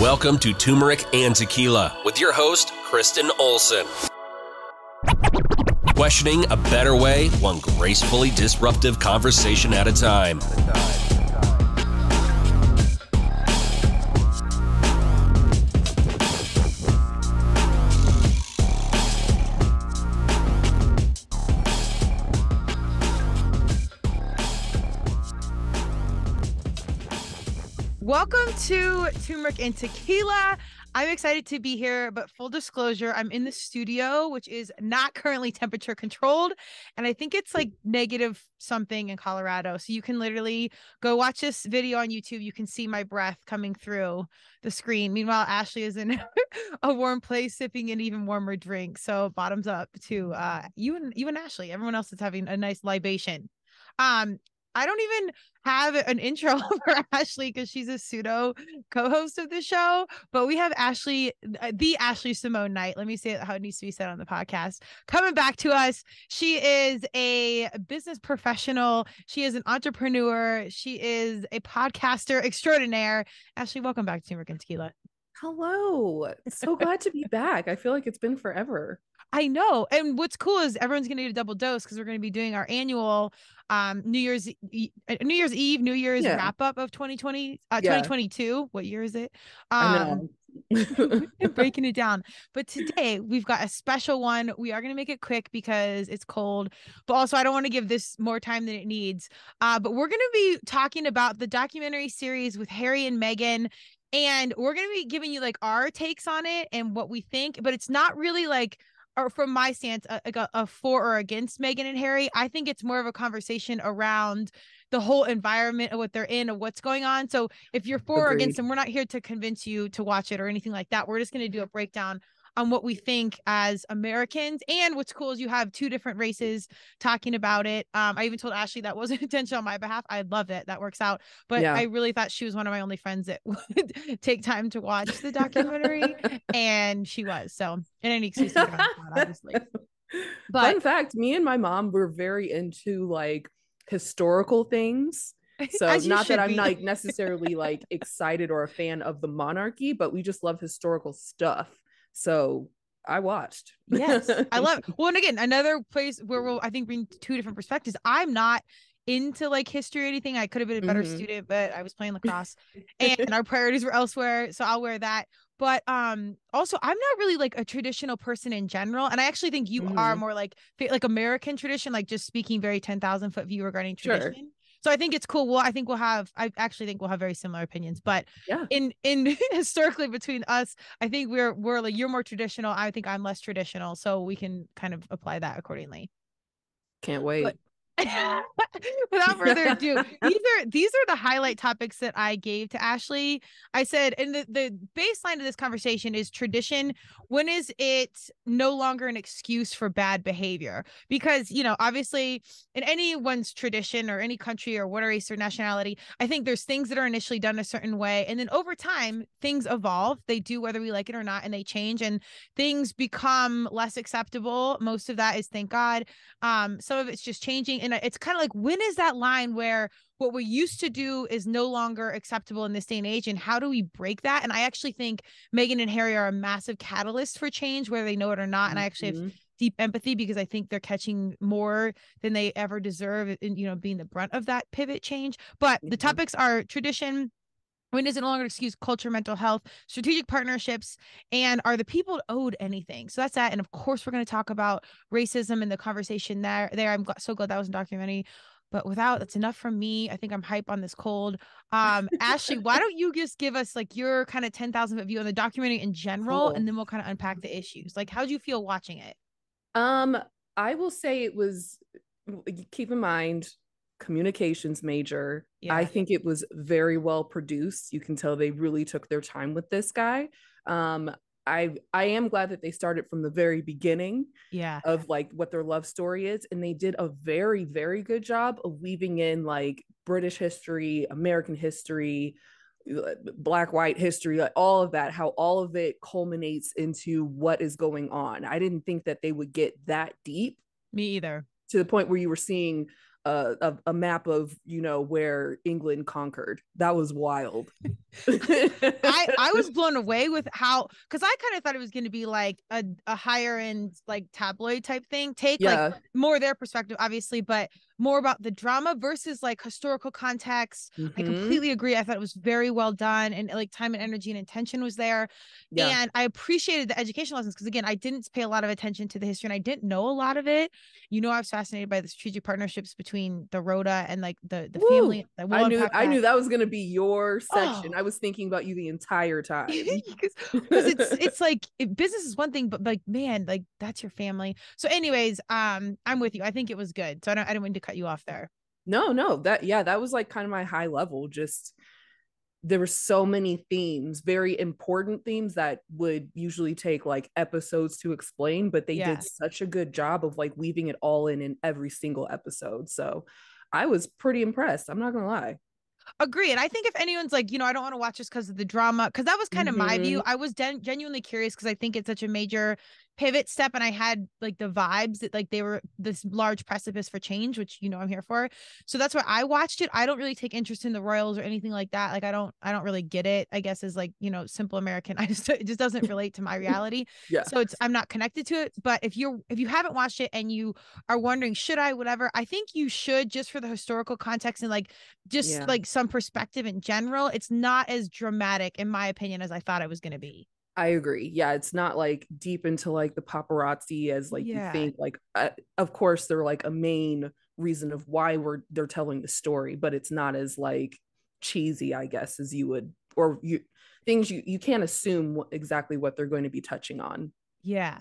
Welcome to Turmeric and Tequila with your host, Kristen Olson. Questioning a better way, one gracefully disruptive conversation at a time. To Turmeric and Tequila. I'm excited to be here, but full disclosure, I'm in the studio, which is not currently temperature controlled. And I think it's like negative something in Colorado. So you can literally go watch this video on YouTube. You can see my breath coming through the screen. Meanwhile, Ashley is in a warm place sipping an even warmer drink. So bottoms up to uh you and you and Ashley. Everyone else is having a nice libation. Um, I don't even have an intro for Ashley because she's a pseudo co-host of the show. But we have Ashley, uh, the Ashley Simone Knight. Let me say how it needs to be said on the podcast. Coming back to us, she is a business professional. She is an entrepreneur. She is a podcaster extraordinaire. Ashley, welcome back to and Tequila. Hello. So glad to be back. I feel like it's been forever. I know. And what's cool is everyone's going to get a double dose because we're going to be doing our annual um New Year's e- uh, New Year's Eve, New Year's Yeah. wrap up of 2020 uh Yeah. 2022. What year is it? Um breaking it down. But today we've got a special one. We are going to make it quick because it's cold, but also I don't want to give this more time than it needs. Uh, but we're going to be talking about the documentary series with Harry and Meghan. And we're going to be giving you like our takes on it and what we think, but it's not really like, or from my stance, a, like a, a for or against Meghan and Harry. I think it's more of a conversation around the whole environment of what they're in, of what's going on. So if you're for or against Agreed. them, we're not here to convince you to watch it or anything like that. We're just going to do a breakdown on what we think as Americans. And what's cool is you have two different races talking about it. Um, I even told Ashley that wasn't intentional on my behalf. I love it. That works out. But Yeah. I really thought she was one of my only friends that would take time to watch the documentary. and she was. So, and any excuse that, obviously. But Fun fact, me and my mom were very into like historical things. So not that I'm be. like necessarily like excited or a fan of the monarchy, but we just love historical stuff. So I watched. yes i love it well and again another place where we'll i think bring two different perspectives i'm not into like history or anything i could have been a better Mhm. student but i was playing lacrosse and our priorities were elsewhere so i'll wear that but um also i'm not really like a traditional person in general and i actually think you are Mhm. more like like american tradition like just speaking very 10,000 foot view regarding Sure. So i think it's cool well i think we'll have i actually think we'll have very similar opinions but yeah. in in historically between us i think we're we're like you're more traditional i think i'm less traditional so we can kind of apply that accordingly Can't wait. But- without further ado these are these are the highlight topics that i gave to ashley. I said and the, the baseline of this conversation is tradition. When is it no longer an excuse for bad behavior? Because you know obviously in anyone's tradition or any country or what race or nationality i think there's things that are initially done a certain way and then over time things evolve. They do whether we like it or not and they change and things become less acceptable. Most of that is thank god. Um some of it's just changing and it's kind of like when is that line where what we used to do is no longer acceptable in this day and age and how do we break that and i actually think meghan and harry are a massive catalyst for change whether they know it or not and i actually have Mhm. deep empathy because i think they're catching more than they ever deserve and you know being the brunt of that pivot change but the Mhm. topics are tradition when is it no longer excuse culture, mental health, strategic partnerships, and are the people owed anything? So that's that. And of course, we're going to talk about racism and the conversation there. There, I'm so glad that was a documentary. But without, that's enough from me. I think I'm hype on this cold. Um, Ashley, why don't you just give us like your kind of 10,000 foot view on the documentary in general, Cool. and then we'll kind of unpack the issues. Like, how'd you feel watching it? Um, I will say it was keep in mind communications major. Yeah. I think it was very well produced. You can tell they really took their time with this guy. Um, I I am glad that they started from the very beginning Yeah. of like what their love story is and they did a very very good job of weaving in like British history, American history, uh, black white history, like all of that how all of it culminates into what is going on. I didn't think that they would get that deep Me either. to the point where you were seeing a, a, a map of you know where England conquered. That was wild. I I was blown away with how because I kind of thought it was going to be like a, a higher end like tabloid type thing take yeah like more their perspective obviously but more about the drama versus like historical context I Mhm. completely agree I thought it was very well done and like time and energy and intention was there yeah and I appreciated the education lessons because again I didn't pay a lot of attention to the history and I didn't know a lot of it you know I was fascinated by the strategic partnerships between the rota and like the the Woo! family we'll I knew I knew that was gonna be your section. Oh. I was thinking about you the entire time. because it's it's like it, business is one thing but like man like that's your family so anyways um i'm with you i think it was good so i don't i didn't mean to cut you off there No, no, that yeah, that was like kind of my high level. Just there were so many themes, very important themes that would usually take like episodes to explain, but they Yeah. did such a good job of like weaving it all in in every single episode. So I was pretty impressed. I'm not gonna lie. agree and i think if anyone's like you know i don't want to watch this because of the drama because that was kind of my view mm-hmm. i was gen- genuinely curious because i think it's such a major pivot step and i had like the vibes that like they were this large precipice for change which you know i'm here for. So that's why i watched it. I don't really take interest in the royals or anything like that. Like i don't i don't really get it i guess is like you know simple american. I just it just doesn't relate to my reality. Yeah. so it's i'm not connected to it. But if you're if you haven't watched it and you are wondering should i? whatever i think you should just for the historical context and like just Yeah. like some perspective in general. It's not as dramatic in my opinion as i thought it was going to be I agree. Yeah, it's not like deep into like the paparazzi as like Yeah. you think. Like, uh, of course, they're like a main reason of why we're they're telling the story, but it's not as like cheesy, I guess, as you would or you things you you can't assume what, exactly what they're going to be touching on. yeah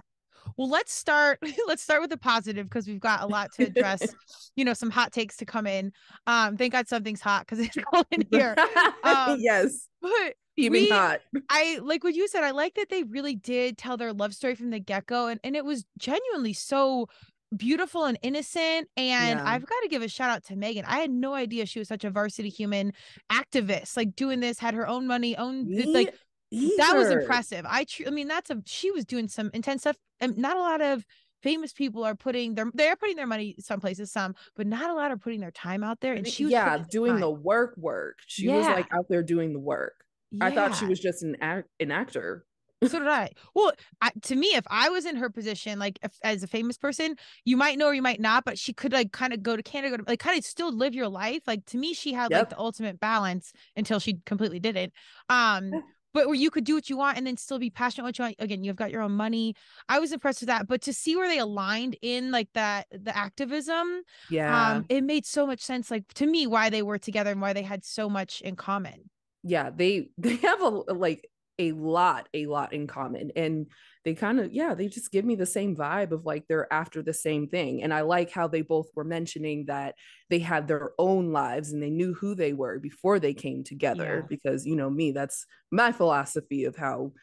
well let's start let's start with the positive because we've got a lot to address you know some hot takes to come in um thank god something's hot because it's cold in here Um, yes, but even we- hot. I like what you said. I like that they really did tell their love story from the get go, and, and it was genuinely so beautiful and innocent. And Yeah. I've got to give a shout out to Meghan. I had no idea she was such a varsity human activist, like doing this, had her own money, own like Me that was impressive. I tr- I mean, that's a she was doing some intense stuff, and not a lot of famous people are putting their they're putting their money some places, some, but not a lot are putting their time out there. And she was yeah, doing time. the work work. She was like out there doing the work. I thought she was just an act an actor. so did I. Well, I, to me, if I was in her position, like if, as a famous person, you might know or you might not, but she could like kind of go to Canada, go to, like kind of still live your life. Like to me, she had like the ultimate balance until she completely didn't. Um, Yeah. but where you could do what you want and then still be passionate what you want. Again, you've got your own money. I was impressed with that. But to see where they aligned in like that the activism, Yeah. um, it made so much sense. Like to me, why they were together and why they had so much in common. Yeah they they have a like a lot a lot in common and they kind of yeah they just give me the same vibe of like they're after the same thing and i like how they both were mentioning that they had their own lives and they knew who they were before they came together Yeah. because you know me that's my philosophy of how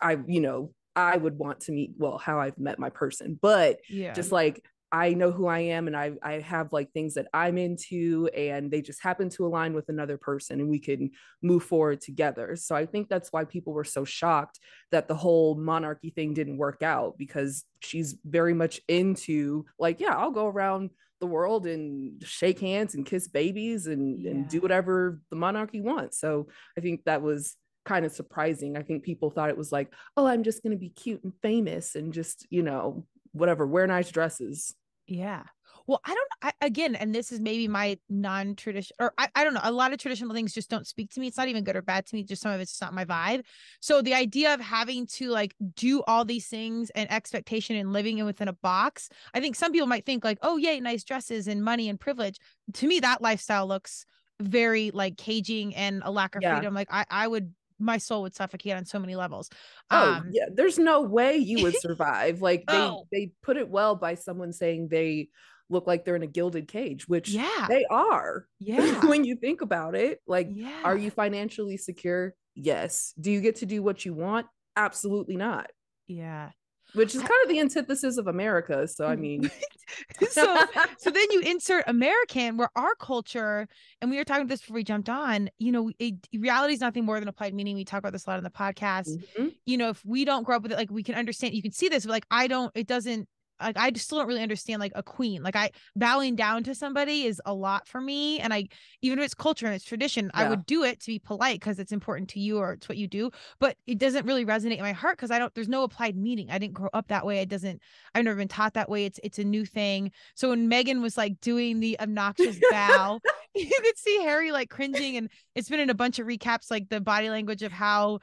i you know i would want to meet well how i've met my person but Yeah. just like I know who I am and I I have like things that I'm into and they just happen to align with another person and we can move forward together. So I think that's why people were so shocked that the whole monarchy thing didn't work out because she's very much into like yeah, I'll go around the world and shake hands and kiss babies and and do whatever the monarchy wants. So I think that was kind of surprising. I think people thought it was like, "Oh, I'm just going to be cute and famous and just, you know, whatever, wear nice dresses." Yeah. Well, I don't, I, again, and this is maybe my non traditional, or I, I don't know, a lot of traditional things just don't speak to me. It's not even good or bad to me, just some of it's just not my vibe. So the idea of having to like do all these things and expectation and living in within a box, I think some people might think like, oh, yay, nice dresses and money and privilege. To me, that lifestyle looks very like caging and a lack of Yeah. freedom. Like I, I would, my soul would suffocate on so many levels. Oh, Um, yeah, there's no way you would survive. Like they Oh. they put it well by someone saying they look like they're in a gilded cage, which Yeah. they are. Yeah. when you think about it, like yeah. are you financially secure? Yes. Do you get to do what you want? Absolutely not. Yeah. Which is kind of the antithesis of America. So I mean, so so then you insert American, where our culture, and we were talking about this before we jumped on, you know, it, reality is nothing more than applied meaning. We talk about this a lot on the podcast. Mhm. You know, if we don't grow up with it, like we can understand, you can see this, but like I don't, it doesn't like I still don't really understand like a queen. Like I bowing down to somebody is a lot for me. And I even if it's culture and it's tradition, yeah. I would do it to be polite because it's important to you or it's what you do. But it doesn't really resonate in my heart because I don't there's no applied meaning. I didn't grow up that way. It doesn't I've never been taught that way. It's it's a new thing. So when Meghan was like doing the obnoxious bow, you could see Harry like cringing and it's been in a bunch of recaps, like the body language of how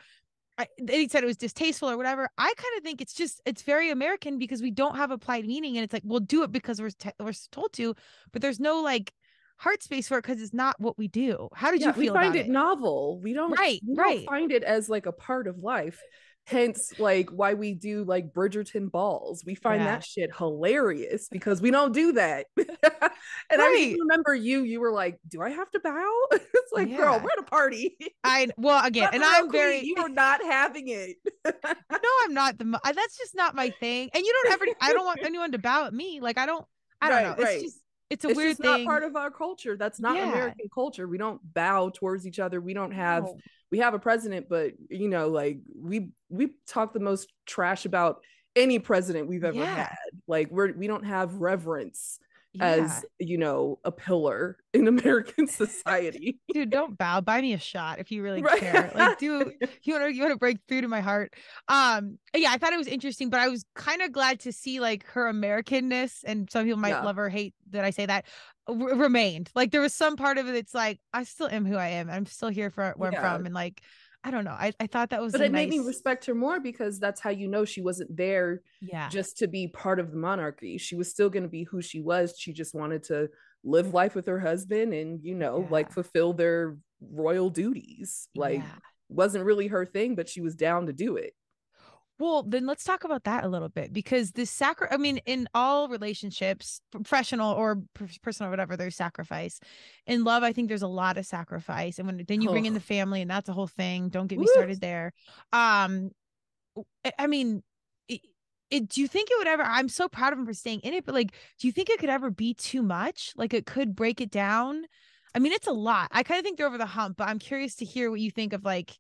I, he said it was distasteful or whatever. I kind of think it's just it's very American because we don't have applied meaning, and it's like we'll do it because we're te- we're told to, but there's no like heart space for it because it's not what we do. How did yeah, you feel? We find it, it, novel. We don't right, we right. Don't find it as like a part of life hence like why we do like bridgerton balls we find yeah. that shit hilarious because we don't do that and right. i remember you you were like do i have to bow it's like yeah. girl we're at a party i well again and i'm very you are not having it no i'm not the that's just not my thing and you don't ever i don't want anyone to bow at me like i don't i don't right, know right. it's just it's a it's weird thing. not part of our culture that's not yeah. american culture we don't bow towards each other we don't have no we have a president, but you know, like we we talk the most trash about any president we've ever yeah. had. Like we're we don't have reverence yeah. as you know a pillar in American society. Dude, don't bow. Buy me a shot if you really right. care. Like, do you want to you want to break through to my heart? Um, yeah, I thought it was interesting, but I was kind of glad to see like her Americanness, and some people might yeah. love or hate that I say that r- remained. Like there was some part of it that's like I still am who I am. I'm still here for where yeah. I'm from, and like I don't know. I, I thought that was, but it nice... made me respect her more because that's how you know she wasn't there, yeah, just to be part of the monarchy. She was still going to be who she was. She just wanted to live life with her husband and you know, yeah. like fulfill their royal duties. Like, yeah. wasn't really her thing, but she was down to do it. Well, then let's talk about that a little bit because the sacri I mean, in all relationships, professional or personal, or whatever, there's sacrifice. In love, I think there's a lot of sacrifice. And when then you bring in the family, and that's a whole thing. Don't get me Woo. started there. Um, I mean, it, it, do you think it would ever i'm so proud of him for staying in it but like do you think it could ever be too much like it could break it down i mean it's a lot i kind of think they're over the hump but i'm curious to hear what you think of like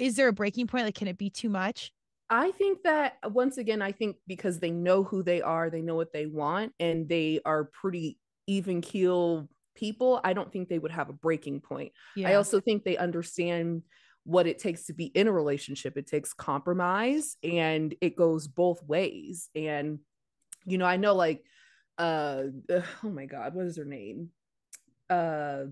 is there a breaking point like can it be too much I think that uh, once again, I think because they know who they are, they know what they want, and they are pretty even keel people. I don't think they would have a breaking point. Yeah. I also think they understand what it takes to be in a relationship. It takes compromise and it goes both ways. And, you know, I know like, uh, oh my God, what is her name? Uh,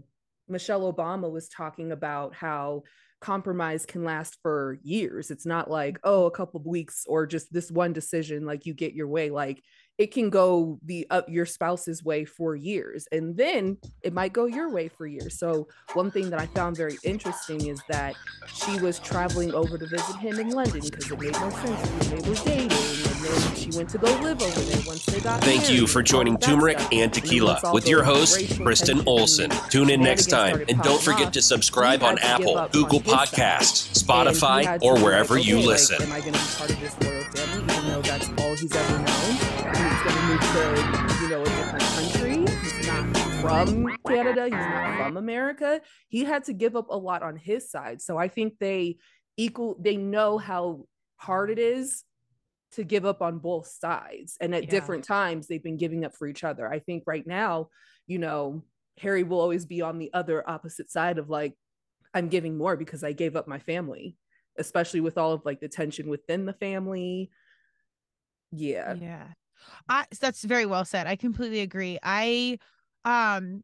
Michelle Obama was talking about how compromise can last for years. It's not like, oh, a couple of weeks or just this one decision, like you get your way. Like it can go the uh, your spouse's way for years and then it might go your way for years so one thing that i found very interesting is that she was traveling over to visit him in london because it made no sense they were dating then she went to go live over there once they got thank married, you for joining turmeric and tequila with your host kristen olson tune in next time and don't forget to subscribe on apple google podcasts spotify or wherever you listen am i going to be part of this royal family even though that's all he's ever known he's going to move to, you know, a different country. He's not from Canada. He's not from America. He had to give up a lot on his side. So I think they equal, they know how hard it is to give up on both sides. And at yeah. different times, they've been giving up for each other. I think right now, you know, Harry will always be on the other opposite side of like, I'm giving more because I gave up my family, especially with all of like the tension within the family. Yeah. Yeah. I that's very well said. I completely agree. I um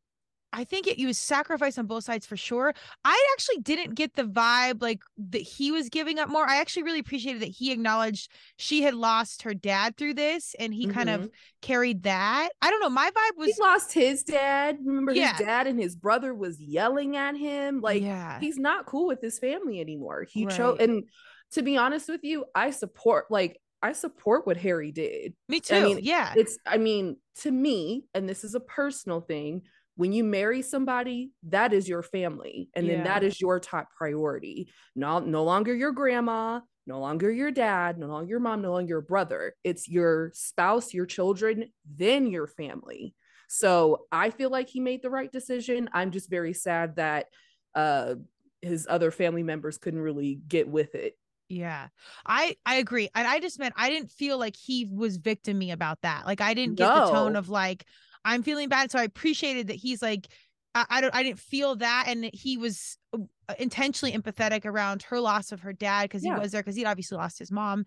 I think it, was sacrifice on both sides for sure. I actually didn't get the vibe like that he was giving up more. I actually really appreciated that he acknowledged she had lost her dad through this and he mm-hmm. kind of mm-hmm. carried that. I don't know. My vibe was he lost his dad. Remember yeah. his dad and his brother was yelling at him. Like yeah. he's not cool with his family anymore. He right. chose and to be honest with you, I support like I support what Harry did. Me too. I mean, yeah. It's I mean, to me, and this is a personal thing, when you marry somebody, that is your family. And yeah. then that is your top priority. No, no longer your grandma, no longer your dad, no longer your mom, no longer your brother. It's your spouse, your children, then your family. So I feel like he made the right decision. I'm just very sad that uh his other family members couldn't really get with it Yeah. I I agree. And I just meant I didn't feel like he was victimy about that. Like I didn't get no. the tone of like I'm feeling bad. So I appreciated that he's like I, I don't I didn't feel that and he was uh, intentionally empathetic around her loss of her dad because yeah. he was there because he'd obviously lost his mom.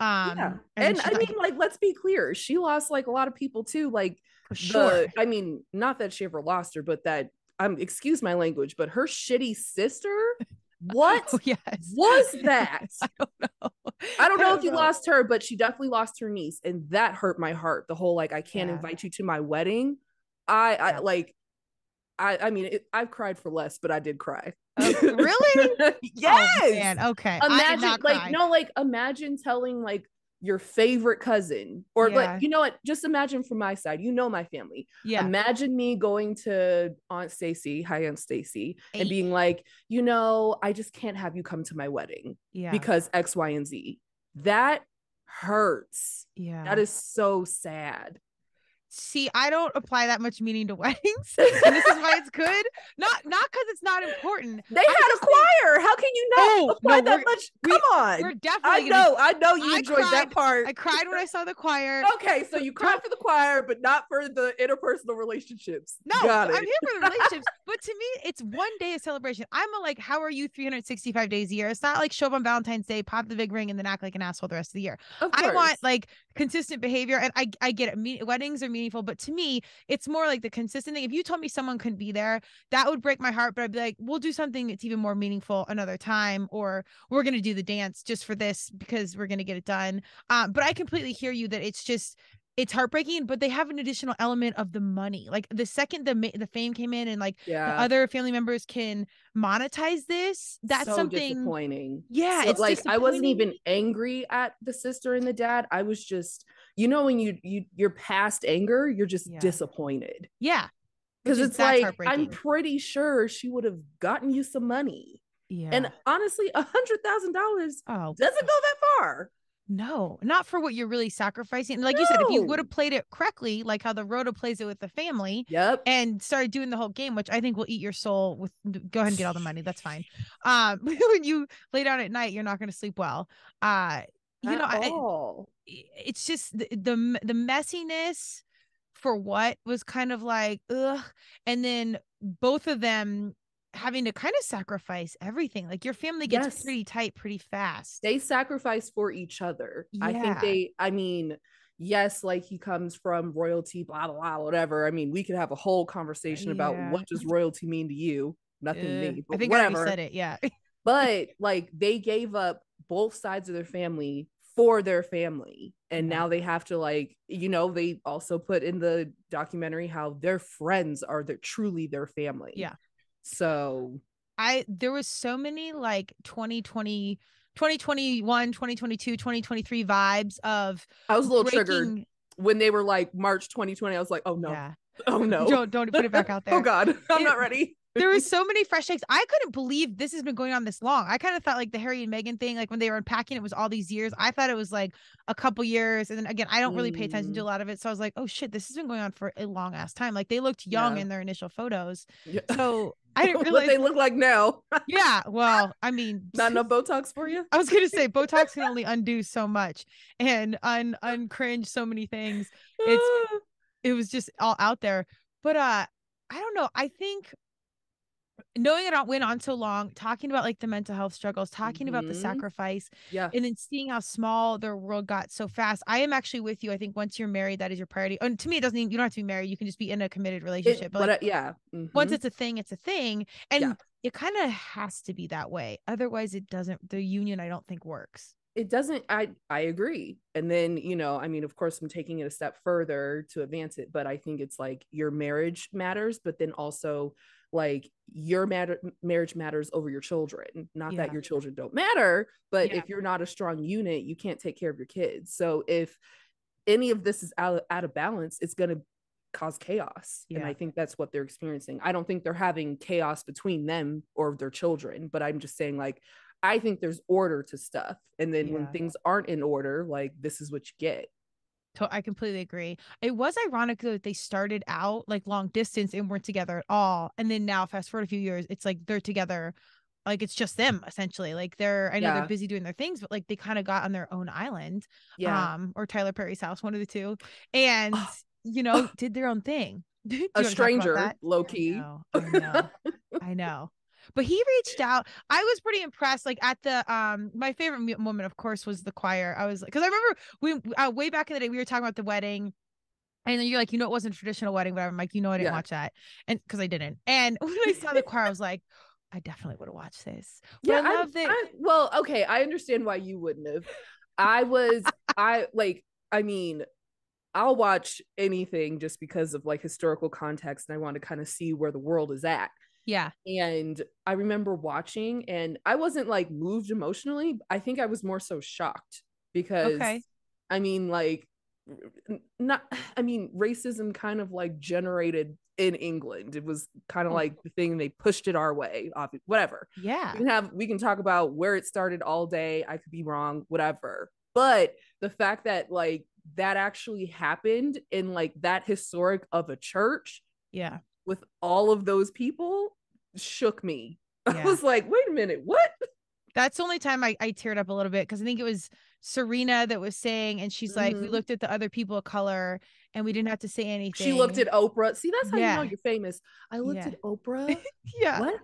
Um yeah. and, and I mean like let's be clear, she lost like a lot of people too. Like For sure. The, I mean, not that she ever lost her, but that um excuse my language, but her shitty sister what oh, yes. was that? I don't know. I don't know I don't if you know. lost her, but she definitely lost her niece, and that hurt my heart. The whole like I can't yeah. invite you to my wedding. I, I like I I mean it, I've cried for less, but I did cry. Uh, really? yes. Oh. Okay. Imagine like no, like imagine telling like your favorite cousin or yeah. like you know what? Just imagine from my side you know my family. Yeah. Imagine me going to aunt stacy hi aunt stacy and being like you know i just can't have you come to my wedding yeah. because x y and z. That hurts. Yeah. That is so sad see i don't apply that much meaning to weddings and this is why it's good. Not not because it's not important. They I had a choir think... how can you not oh, apply no, that much? come we, on. we're definitely i know gonna... i know you I enjoyed cried, that part. I cried when i saw the choir. Okay so you cried for the choir but not for the interpersonal relationships. No i'm here for the relationships but to me it's one day of celebration. I'm a like how are you 365 days a year? It's not like show up on valentine's day pop the big ring and then act like an asshole the rest of the year. I want like consistent behavior and i i get it. Me- weddings are meaningful but to me it's more like the consistent thing if you told me someone couldn't be there that would break my heart but i'd be like we'll do something that's even more meaningful another time or we're going to do the dance just for this because we're going to get it done um, but i completely hear you that it's just it's heartbreaking, but they have an additional element of the money. Like the second the the fame came in and like yeah. the other family members can monetize this, that's so something disappointing. Yeah, so, it's like I wasn't even angry at the sister and the dad. I was just, you know, when you you you're past anger, you're just yeah. disappointed. Yeah, because it's like I'm pretty sure she would have gotten you some money. Yeah, and honestly, a hundred thousand dollars oh doesn't go that far. No, not for what you're really sacrificing. Like no. you said, if you would have played it correctly, like how the rota plays it with the family, yep, and started doing the whole game, which I think will eat your soul. With go ahead and get all the money, that's fine. Um, when you lay down at night, you're not going to sleep well. Uh, you at know, I, it's just the, the the messiness for what was kind of like ugh, and then both of them having to kind of sacrifice everything. Like your family gets yes. pretty tight pretty fast. They sacrifice for each other. Yeah. I think they, I mean, yes, like he comes from royalty, blah, blah, blah, whatever. I mean, we could have a whole conversation yeah. about what does royalty mean to you? Nothing uh, to me. I think whatever. I said it. Yeah. but like they gave up both sides of their family for their family. And now they have to like you know they also put in the documentary how their friends are their truly their family. Yeah. So I there was so many like 2020 2021 2022 2023 vibes of I was a little breaking... triggered when they were like March 2020 I was like oh no. Yeah. oh no. Don't don't put it back out oh, there. Oh god. I'm it, not ready there was so many fresh takes. I couldn't believe this has been going on this long. I kind of thought like the Harry and Meghan thing, like when they were unpacking, it was all these years. I thought it was like a couple years. And then again, I don't really pay attention to a mm. lot of it. So I was like, oh shit, this has been going on for a long ass time. Like they looked young yeah. in their initial photos. Yeah. So I didn't realize what they look like now. yeah. Well, I mean, not enough Botox for you. I was gonna say Botox can only undo so much and un uncringe so many things. It's it was just all out there. But uh I don't know. I think knowing it went on so long, talking about like the mental health struggles, talking mm-hmm. about the mm-hmm. sacrifice, yeah, and then seeing how small their world got so fast. I am actually with you. I think once you're married, that is your priority. And to me, it doesn't. Even, you don't have to be married. You can just be in a committed relationship. It, but, like, yeah, mm-hmm. once it's a thing, it's a thing, and yeah. it kind of has to be that way. Otherwise, it doesn't. The union, I don't think works it doesn't i i agree and then you know i mean of course i'm taking it a step further to advance it but i think it's like your marriage matters but then also like your matter marriage matters over your children not yeah. that your children don't matter but yeah. if you're not a strong unit you can't take care of your kids so if any of this is out, out of balance it's going to cause chaos yeah. and i think that's what they're experiencing i don't think they're having chaos between them or their children but i'm just saying like i think there's order to stuff and then when things aren't in order like this is what you get I completely agree. It was ironic though that they started out like long distance and weren't together at all. And then now, fast forward a few years, it's like they're together like it's just them essentially. Like they're I know Yeah. they're busy doing their things, but like they kind of got on their own island. Yeah. Um, or Tyler Perry's house, one of the two. And you know, did their own thing. A wanna talk about stranger, low I key. know, I know. I know. But he reached out. I was pretty impressed. Like at the um, my favorite moment, of course, was the choir. I was like, because I remember we uh, way back in the day we were talking about the wedding, and then you're like, you know, it wasn't a traditional wedding, whatever. I'm like, you know, I didn't Yeah. watch that, and because I didn't. And when I saw the choir, I was like, I definitely would have watched this. But I love that. I- well, okay, I understand why you wouldn't have. I was, I like, I mean, I'll watch anything just because of like historical context, and I want to kind of see where the world is at. Yeah, And I remember watching, and I wasn't like moved emotionally. I think I was more so shocked because, Okay. I mean, like, not, I mean, racism kind of like generated in England. It was kind of mm. Oh. like the thing they pushed it our way. Whatever yeah, we can have we can talk about where it started all day i could be wrong whatever but the fact that like that actually happened in like that historic of a church yeah. With all of those people shook me i was like wait a minute what That's the only time I, I teared up a little bit because I think it was Serena that was saying, and she's like, we Mhm. looked at the other people of color and we didn't have to say anything. she looked at oprah see that's how you know you're famous i looked Yeah. at oprah yeah, what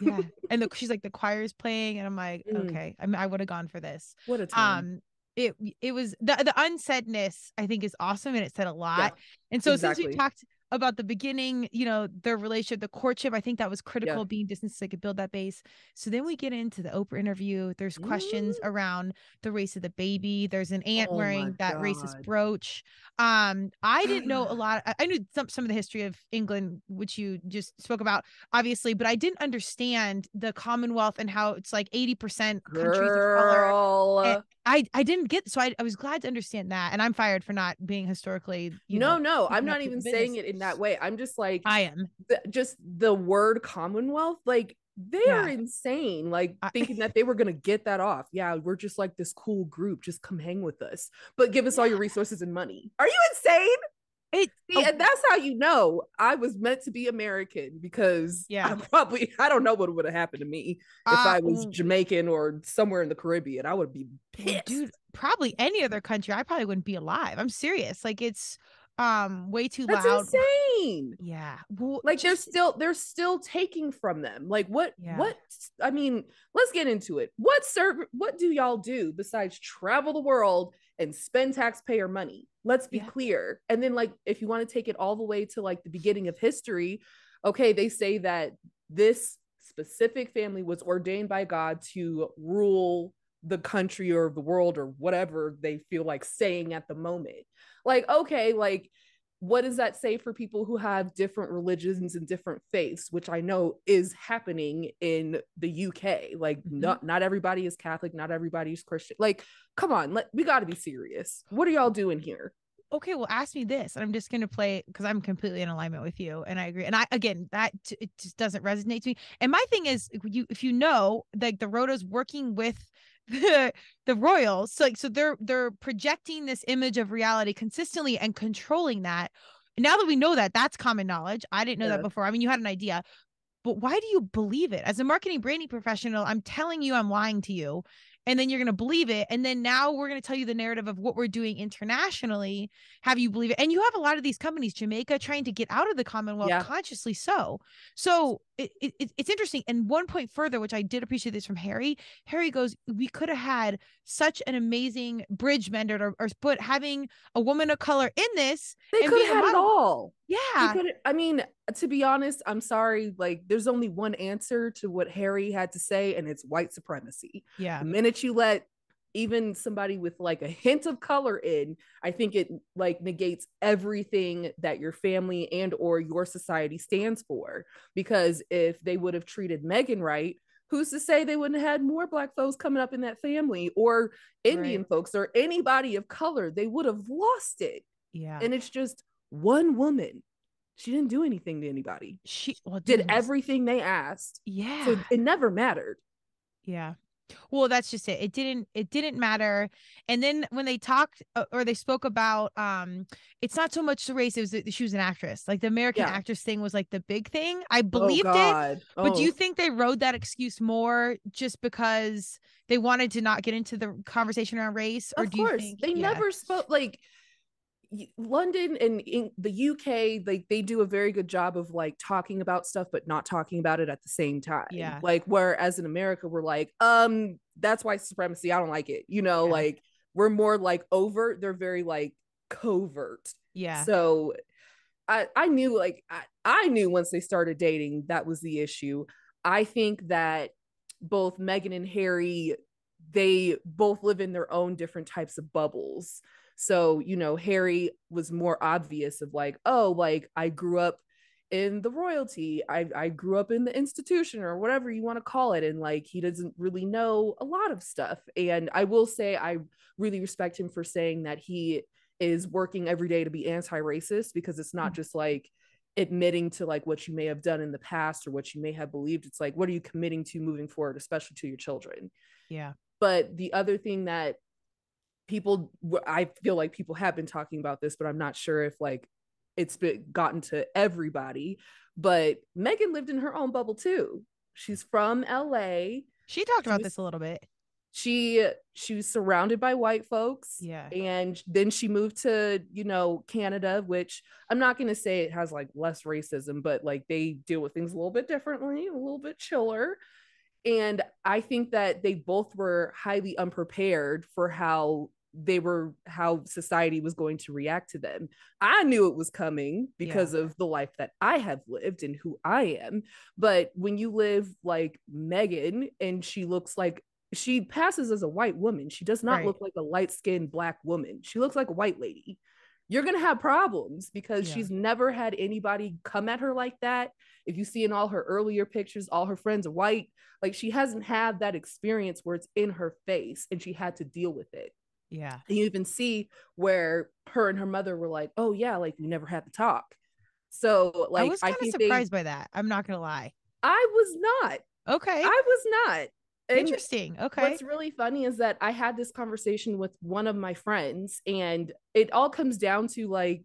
yeah. And the, she's like, the choir's playing, and I'm like, Mm. okay, I mean, I would have gone for this. what a time Um, it it was the the unsaidness I think is awesome, and it said a lot. and so since we talked about the beginning, you know, their relationship, the courtship, I think that was critical being distance so they could build that base. So then we get into the Oprah interview. There's questions around the race of the baby. There's an aunt Oh wearing that racist brooch. Um, I didn't know a lot. I, knew some some of the history of England, which you just spoke about, obviously, but I didn't understand the Commonwealth and how it's like 80% countries of color. And I I didn't get so I, I was glad to understand that, and I'm fired for not being historically. You no know, no i'm not even saying it in that way i'm just like I am. the, just the word commonwealth like they are insane like I- thinking that they were going to get that off yeah we're just like this cool group just come hang with us but give us all your resources and money are you insane It See, oh, and that's how you know i was meant to be american because Yeah. i probably i don't know what would have happened to me if uh, i was mm, jamaican or somewhere in the caribbean i would be pissed dude. Probably any other country, I probably wouldn't be alive. I'm serious. Like it's um way too that's loud. insane Yeah. Well, like they're still they're still taking from them like what Yeah. what i mean let's get into it what serve what do y'all do besides travel the world and spend taxpayer money let's be Yeah. clear and then like if you want to take it all the way to like the beginning of history okay they say that this specific family was ordained by god to rule the country or the world or whatever they feel like saying at the moment like okay like what does that say for people who have different religions and different faiths which i know is happening in the uk like Mhm. not not everybody is catholic not everybody is christian like come on let, we got to be serious what are y'all doing here okay, well, ask me this, and I'm just gonna play because I'm completely in alignment with you, and I agree. And I again, that t- it just doesn't resonate to me. And my thing is, if you if you know, like the rota's working with the the royals, so like so they're they're projecting this image of reality consistently and controlling that. Now that we know that, that's common knowledge. I didn't know Yeah. that before. I mean, you had an idea. But why do you believe it? As a marketing branding professional, I'm telling you I'm lying to you and then you're going to believe it and then now we're going to tell you the narrative of what we're doing internationally have you believe it? And you have a lot of these companies jamaica trying to get out of the commonwealth Yeah. consciously so. So it, it, it- it's interesting and one point further which i did appreciate this from harry harry goes we could have had such an amazing bridge mender or, or but having a woman of color in this they could have had it all yeah I mean, to be honest, I'm sorry. Like, there's only one answer to what Harry had to say, and it's white supremacy. yeah The minute you let even somebody with like a hint of color in, I think it like negates everything that your family and or your society stands for. Because if they would have treated Meghan right, who's to say they wouldn't have had more black folks coming up in that family or Indian Right. folks or anybody of color? They would have lost it. yeah And it's just one woman. She didn't do anything to anybody. she well, Did everything they asked. yeah So it never mattered. Yeah. well that's just it it didn't it didn't matter and then when they talked uh, or they spoke about um it's not so much the race it was that she was an actress like the american yeah. actress thing was like the big thing i oh, believed oh, it oh. but do you oh. think they rode that excuse more just because they wanted to not get into the conversation around race or of do course. you think they yeah. never spoke like London and in the UK, they they do a very good job of like talking about stuff, but not talking about it at the same time. Yeah. Like whereas in America, we're like, um, that's white supremacy. I don't like it. You know, yeah. like we're more like overt. They're very like covert. Yeah. So I I knew like I, I knew once they started dating that was the issue. I think that both Meghan and Harry, they both live in their own different types of bubbles so, you know, Harry was more obvious of like, oh, like I grew up in the royalty. I, I grew up in the institution or whatever you want to call it. And like he doesn't really know a lot of stuff. And I will say I really respect him for saying that he is working every day to be anti-racist because it's not mm. just like admitting to like what you may have done in the past or what you may have believed. It's like, what are you committing to moving forward, especially to your children? Yeah. But the other thing that people i feel like people have been talking about this but i'm not sure if like it's been gotten to everybody but meghan lived in her own bubble too. She's from la she talked about this a little bit. She she was surrounded by white folks yeah. and then she moved to you know canada which i'm not going to say it has like less racism but like they deal with things a little bit differently a little bit chiller. And i think that they both were highly unprepared for how they were how society was going to react to them. I knew it was coming because yeah. of the life that I have lived and who I am. But when you live like Meghan and she looks like she passes as a white woman, she does not right. look like a light skinned black woman. She looks like a white lady. You're going to have problems because yeah. she's never had anybody come at her like that. If you see in all her earlier pictures, all her friends are white. Like she hasn't had that experience where it's in her face and she had to deal with it. Yeah. And you even see where her and her mother were like, oh, yeah, like we never had to talk. So, like, I was kind of surprised they, by that. I'm not going to lie. I was not. Okay. I was not. And Interesting. Okay. What's really funny is that I had this conversation with one of my friends, and it all comes down to like,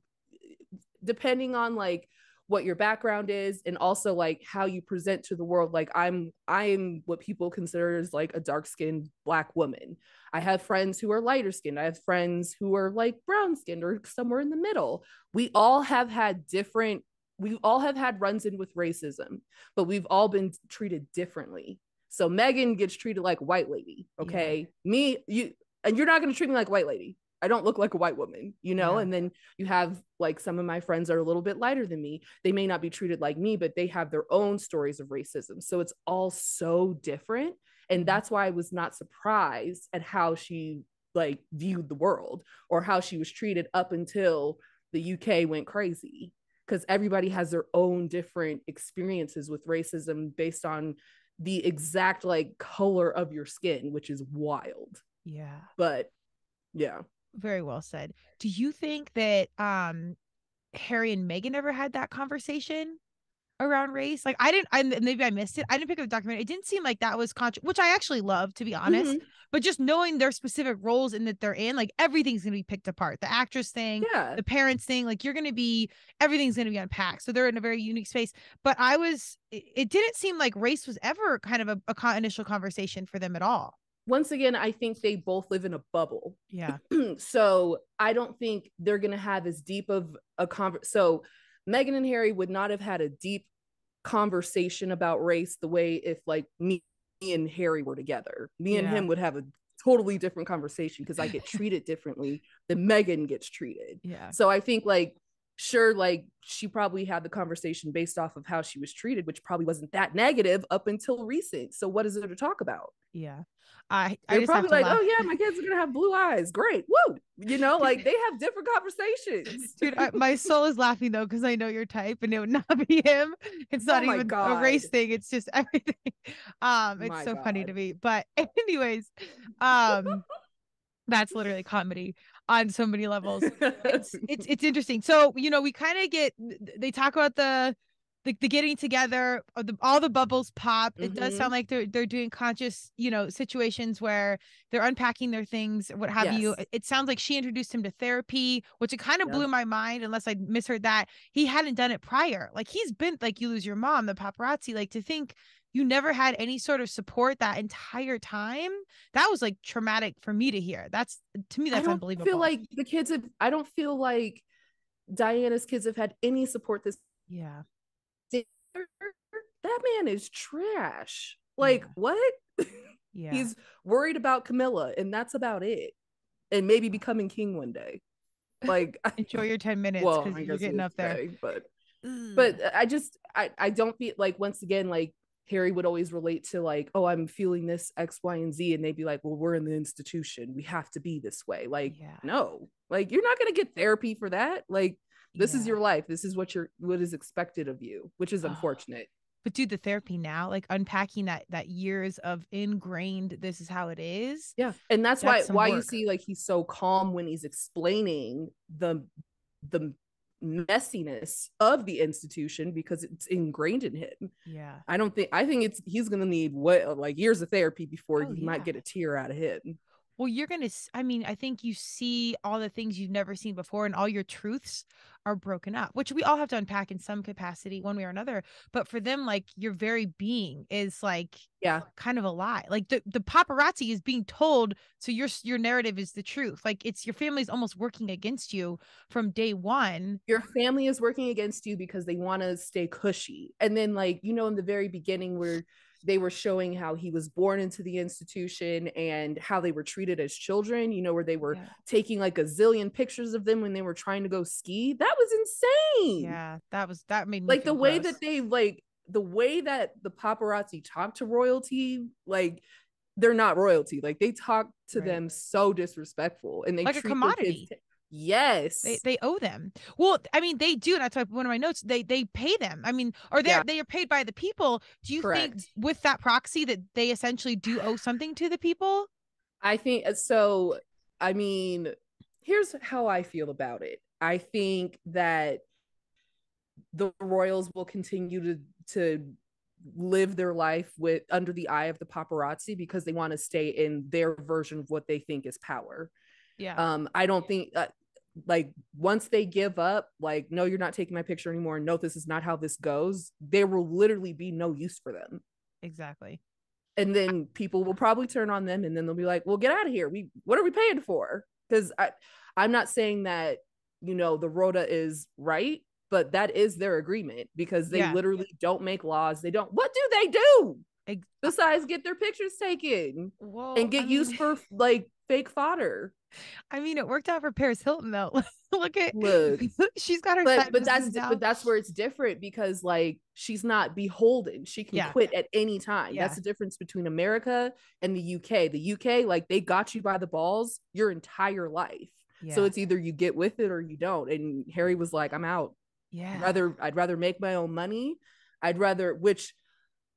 depending on like what your background is and also like how you present to the world. Like i'm i'm what people consider as like a dark skinned black woman. I have friends who are lighter skinned i have friends who are like brown skinned or somewhere in the middle. We all have had different we all have had runs in with racism but we've all been treated differently. So meghan gets treated like white lady okay? Yeah. me you and you're not going to treat me like white lady I don't look like a white woman, you know? Yeah. And then you have like some of my friends are a little bit lighter than me. They may not be treated like me, but they have their own stories of racism. So it's all so different. And mm-hmm. that's why I was not surprised at how she like viewed the world or how she was treated up until the UK went crazy. Because everybody has their own different experiences with racism based on the exact like color of your skin, which is wild. Yeah. But yeah very well said. Do you think that um Harry and Meghan ever had that conversation around race? Like I didn't I maybe I missed it. I didn't pick up the documentary. It didn't seem like that was con- which I actually love to be honest. Mm-hmm. But just knowing their specific roles and that they're in, like everything's gonna be picked apart. The actress thing, yeah. the parents thing, like you're gonna be everything's gonna be unpacked. So they're in a very unique space. But I was it, it didn't seem like race was ever kind of a, a con- initial conversation for them at all once again, I think they both live in a bubble. Yeah. so I don't think they're gonna have as deep of a conversation. So Meghan and Harry would not have had a deep conversation about race the way if like me, me and Harry were together. Me and him would have a totally different conversation because I get treated differently than Meghan gets treated. Yeah. So I think like sure like she probably had the conversation based off of how she was treated which probably wasn't that negative up until recent so what is there to talk about yeah I, I They're probably like, laugh. oh yeah, my kids are gonna have blue eyes. Great, woo! You know, like they have different conversations. Dude, I, my soul is laughing though because I know your type, and it would not be him. It's not oh even God. a race thing. It's just everything. Um, it's my so God. funny to me. But anyways, um, that's literally comedy on so many levels. It's it's it's interesting. So you know, we kind of get they talk about the the, the getting together the, all the bubbles pop it Mm-hmm. does sound like they're they're doing conscious you know situations where they're unpacking their things what have you Yes. It- it sounds like she introduced him to therapy which it kind of blew my mind unless i misheard that he hadn't done it prior like he's been like you lose your mom the paparazzi like to think you never had any sort of support that entire time that was like traumatic for me to hear that's to me that's unbelievable. I don't unbelievable feel like the kids have. I don't feel like Diana's kids have had any support this. yeah That man is trash. Like Yeah. what? yeah He's worried about Camilla, and that's about it. And maybe becoming king one day. Like enjoy your 10 minutes because I you're getting up there say, but but I just I I don't feel like once again like Harry would always relate to like oh I'm feeling this X Y and Z and they'd be like well we're in the institution. We have to be this way. Like Yeah. no. Like you're not gonna get therapy for that. Like this is your life. This is what you're what is expected of you which is Oh. unfortunate. But dude the therapy now like unpacking that that years of ingrained this is how it is yeah. And that's, That's why why you see like he's so calm when he's explaining the the messiness of the institution because it's ingrained in him yeah I don't think I think it's he's gonna need what like years of therapy before Oh, you yeah. might get a tear out of him. Well you're gonna i mean i think you see all the things you've never seen before and all your truths are broken up which we all have to unpack in some capacity one way or another but for them like your very being is like Yeah. kind of a lie like the, the paparazzi is being told so your your narrative is the truth like it's your family's almost working against you from day one Your family is working against you because they want to stay cushy. And then like, you know, in the very beginning where they were showing how he was born into the institution and how they were treated as children, you know, where they were yeah, taking like a zillion pictures of them when they were trying to go ski. That was insane. yeah that was that made me like the feel way that they like the way that the paparazzi talk to royalty like they're not royalty like they talk to Right. them so disrespectful and they Like a treat kids commodity. t- yes they they owe them. Well, I mean, they do. That's why one of my notes. They they pay them. I mean, or they Yeah. are they are paid by the people. Do you think with that proxy that they essentially do owe something to the people? i think uh, so i mean here's how i feel about it i think that the royals will continue to to live their life with under the eye of the paparazzi because they want to stay in their version of what they think is power Yeah. um i don't think uh, like once they give up like no you're not taking my picture anymore no this is not how this goes there will literally be no use for them exactly. and then people will probably turn on them and then they'll be like well get out of here we what are we paying for because i i'm not saying that you know the rota is right but that is their agreement because they Yeah. literally don't make laws they don't what do they do besides get their pictures taken Well, and get I used mean- for like fake fodder I mean, it worked out for Paris Hilton though. Look at Look. she's got her. but but that's but that's where it's different because like she's not beholden she can Yeah. quit at any time Yeah. that's the difference between america and the uk the uk like they got you by the balls your entire life so it's either you get with it or you don't and harry was like i'm out yeah. I'd rather i'd rather make my own money i'd rather which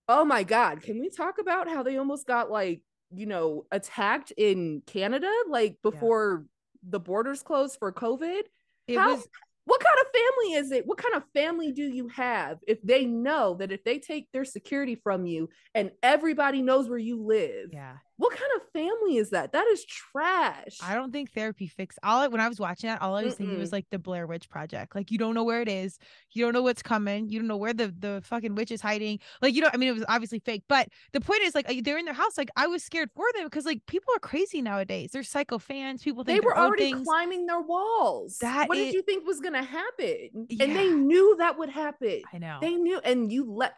oh my god can we talk about how they almost got like you know attacked in canada like before the borders closed for covid it how- was what kind of family is it? What kind of family do you have if they know that if they take their security from you and everybody knows where you live? yeah. What kind of family is that? That is trash. I don't think therapy fixed all it when I was watching that, all I was thinking was like the Blair Witch Project. Like you don't know where it is, you don't know what's coming, you don't know where the the fucking witch is hiding. Like you know, I mean, it was obviously fake, but the point is like uh, they're in their house. Like I was scared for them because like people are crazy nowadays. They're psycho fans. People they were already things. climbing their walls. That what is- did you think was gonna happen? And they knew that would happen. I know. They knew, and you let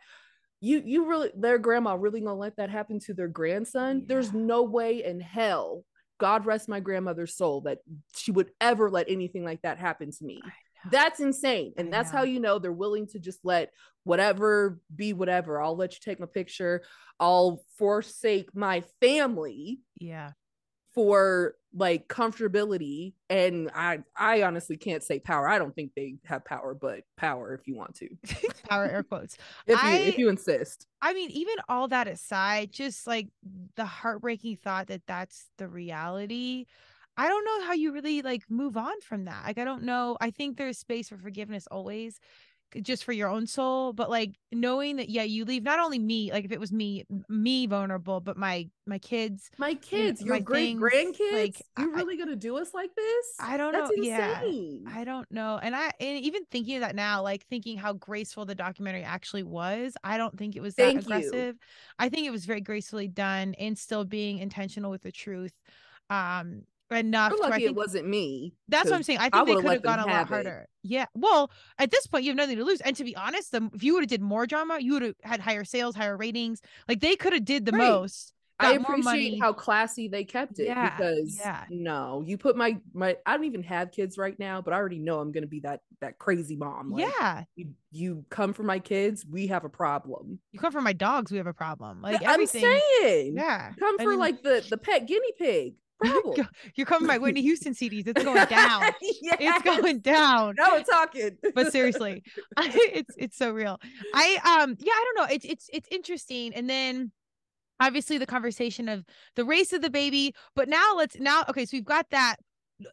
you you really their grandma really gonna let that happen to their grandson? There's no way in hell. God rest my grandmother's soul that she would ever let anything like that happen to me. That's insane. And I that's how you know they're willing to just let whatever be whatever. I'll let you take my picture. I'll forsake my family yeah. for like comfortability. And I I honestly can't say power. I don't think they have power, but power if you want to. Power air quotes. If you if you insist. I mean, even all that aside, just like the heartbreaking thought that that's the reality. I don't know how you really like move on from that. Like, I don't know. I think there's space for forgiveness always. Just for your own soul but like knowing that yeah you leave not only me like if it was me me vulnerable but my my kids my kids your great things, grandkids like you really gonna do us like this i don't That's know insane. yeah i don't know and i and even thinking of that now like thinking how graceful the documentary actually was i don't think it was that Thank aggressive you. i think it was very gracefully done and still being intentional with the truth um enough. You're lucky think, it wasn't me. That's what I'm saying. I think I they could have gone a lot harder. Yeah. Well, at this point, you have nothing to lose. And to be honest, the, if you would have did more drama, you would have had higher sales, higher ratings. Like they could have did the right. most. I appreciate how classy they kept it yeah, because yeah. no, you put my my I don't even have kids right now, but I already know I'm gonna be that that crazy mom. Like, yeah, you, you come for my kids, we have a problem. You come for my dogs, we have a problem. Like I'm saying, yeah, come for mean, like the the pet guinea pig problem. You're coming my Whitney Houston CDs. It's going down. yes. It's going down. No, we're talking. but seriously, I, it's it's so real. I um yeah, I don't know. It's it's it's interesting. And then obviously the conversation of the race of the baby. But now let's now okay, so we've got that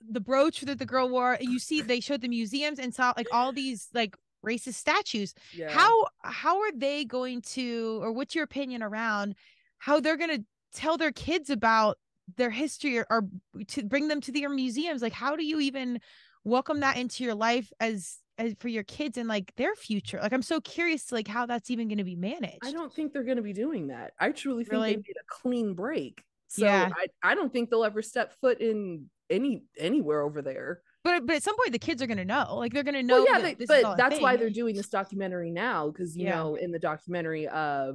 the brooch that the girl wore. You see, they showed the museums and saw like all these like racist statues. Yeah. How how are they going to, or what's your opinion around how they're going to tell their kids about their history or, or to bring them to their museums like how do you even welcome that into your life as as for your kids and like their future? Like i'm so curious to like how that's even going to be managed. i don't think they're going to be doing that. I truly think really? they need a clean break. So yeah. I, I don't think they'll ever step foot in any anywhere over there. But but at some point the kids are going to know. Like they're going to know well, yeah they, but that's why they're doing this documentary now because you yeah. know in the documentary uh